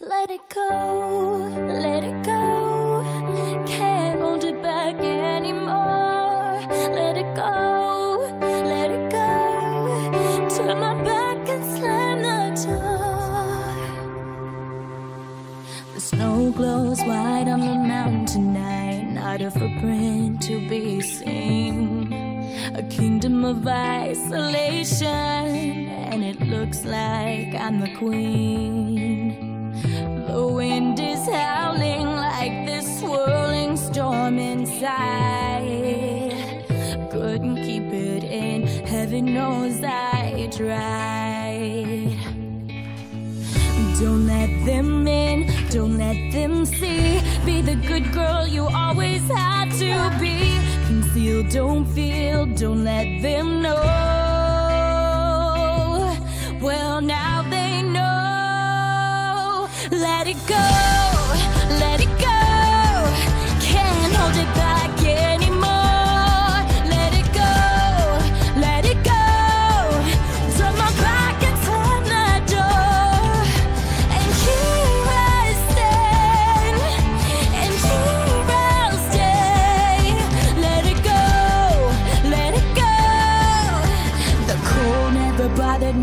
Let it go, let it go. Can't hold it back anymore. Let it go, let it go. Turn my back and slam the door. The snow glows white on the mountain tonight. Not a footprint to be seen. A kingdom of isolation, and it looks like I'm the queen. Inside. Couldn't keep it in, heaven knows I tried. Don't let them in, don't let them see. Be the good girl you always had to be. Conceal, don't feel, don't let them know. Well, now they know. Let it go,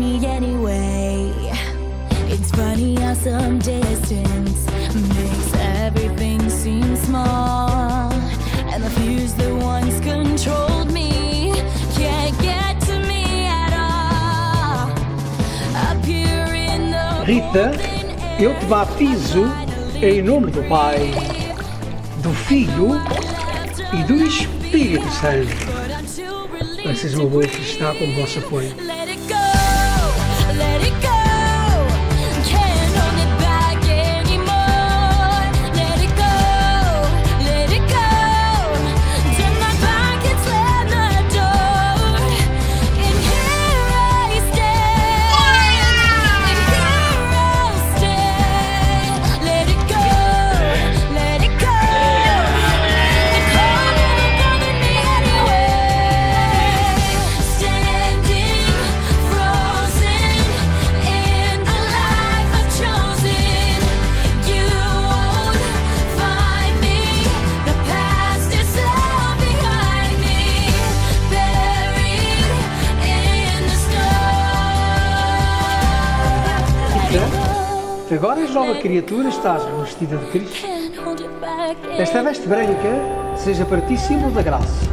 me anyway. It's funny how some distance makes everything seem small. And the fears that once controlled me can't get to me at all. Up here in the Rita, eu te batizo em nome do Pai, do Filho e do Espírito Santo. Ser uma boa felicidade com o vosso apoio. Let it go, Agora és nova criatura, estás revestida de Cristo. Esta veste branca seja para ti símbolo da graça.